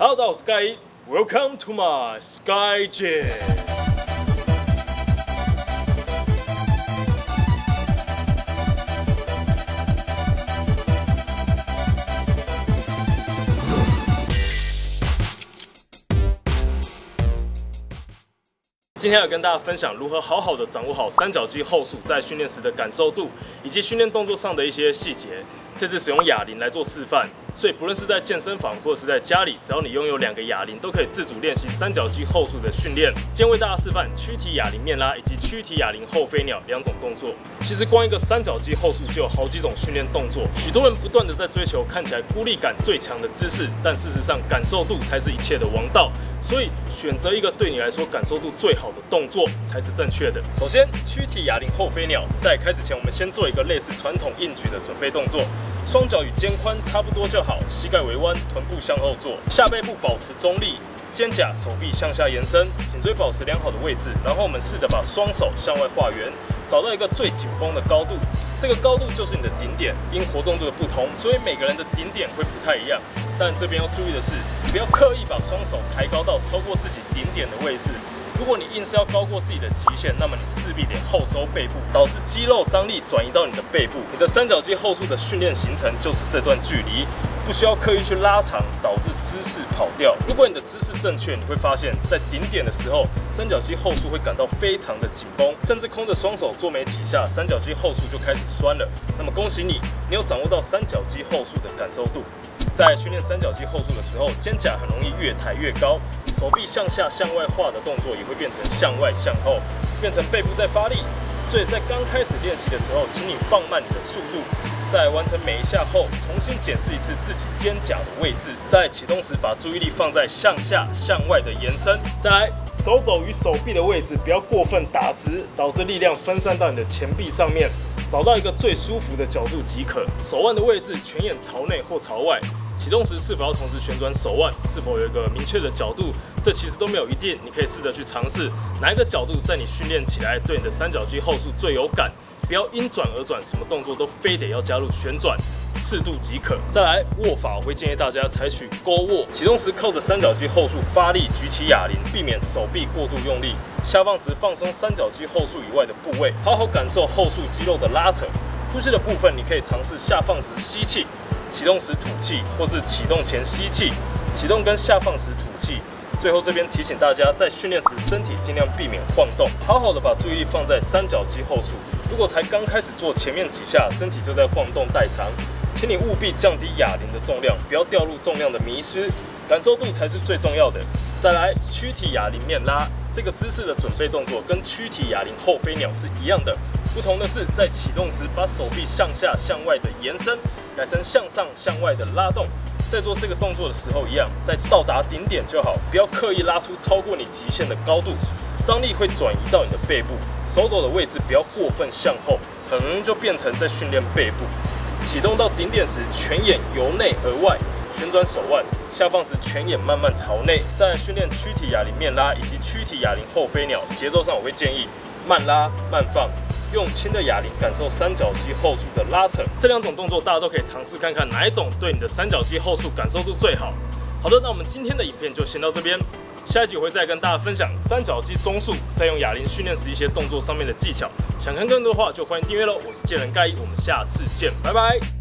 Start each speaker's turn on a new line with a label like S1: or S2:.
S1: Hello，大家好，我是盖一，Welcome to my Sky Gym。今天要跟大家分享如何好好的掌握好三角肌后束在训练时的感受度，以及训练动作上的一些细节。这次使用哑铃来做示范，所以不论是在健身房或者是在家里，只要你拥有两个哑铃，都可以自主练习三角肌后束的训练。今天为大家示范躯体哑铃面拉以及躯体哑铃后飞鸟两种动作。其实光一个三角肌后束就有好几种训练动作。许多人不断的在追求看起来孤立感最强的姿势，但事实上感受度才是一切的王道。所以选择一个对你来说感受度最好的动作才是正确的。首先，躯体哑铃后飞鸟，在开始前，我们先做一个类似传统硬举的准备动作。双脚与肩宽差不多就好，膝盖微弯，臀部向后坐，下背部保持中立，肩胛手臂向下延伸，颈椎保持良好的位置。然后我们试着把双手向外画圆，找到一个最紧绷的高度，这个高度就是你的顶点。因活动度的不同，所以每个人的顶点会不太一样。但这边要注意的是，不要刻意把双手抬高到超过自己顶点的位置。如果你硬是要高过自己的极限，那么你势必得后收背部，导致肌肉张力转移到你的背部。你的三角肌后束的训练行程就是这段距离，不需要刻意去拉长，导致姿势跑掉。如果你的姿势正确，你会发现在顶点的时候，三角肌后束会感到非常的紧绷，甚至空着双手做没几下，三角肌后束就开始酸了。那么恭喜你，你有掌握到三角肌后束的感受度。在训练三角肌后束的时候，肩胛很容易越抬越高，手臂向下向外画的动作也会变成向外向后，变成背部在发力。所以在刚开始练习的时候，请你放慢你的速度，在完成每一下后，重新检视一次自己肩胛的位置。在启动时，把注意力放在向下向外的延伸。再来，手肘与手臂的位置不要过分打直，导致力量分散到你的前臂上面。找到一个最舒服的角度即可。手腕的位置，全眼朝内或朝外。启动时是否要同时旋转手腕？是否有一个明确的角度？这其实都没有一定，你可以试着去尝试哪一个角度在你训练起来对你的三角肌后束最有感。不要因转而转，什么动作都非得要加入旋转，适度即可。再来握法，我会建议大家采取勾握。启动时靠着三角肌后束发力举起哑铃，避免手臂过度用力。下放时放松三角肌后束以外的部位，好好感受后束肌肉的拉扯。呼吸的部分，你可以尝试下放时吸气，启动时吐气，或是启动前吸气，启动跟下放时吐气。最后这边提醒大家，在训练时身体尽量避免晃动，好好的把注意力放在三角肌后束。如果才刚开始做前面几下，身体就在晃动代偿，请你务必降低哑铃的重量，不要掉入重量的迷失，感受度才是最重要的。再来，躯体哑铃面拉这个姿势的准备动作跟躯体哑铃后飞鸟是一样的，不同的是在启动时把手臂向下向外的延伸，改成向上向外的拉动。在做这个动作的时候，一样在到达顶点就好，不要刻意拉出超过你极限的高度，张力会转移到你的背部，手肘的位置不要过分向后，很容易就变成在训练背部。启动到顶点时，全眼由内而外旋转手腕，下放时全眼慢慢朝内。在训练躯体哑铃面拉以及躯体哑铃后飞鸟节奏上，我会建议慢拉慢放。用轻的哑铃感受三角肌后束的拉扯，这两种动作大家都可以尝试看看哪一种对你的三角肌后束感受度最好。好的，那我们今天的影片就先到这边，下一集我会再跟大家分享三角肌中束在用哑铃训练时一些动作上面的技巧。想看更多的话就欢迎订阅喽，我是健人盖伊，我们下次见，拜拜。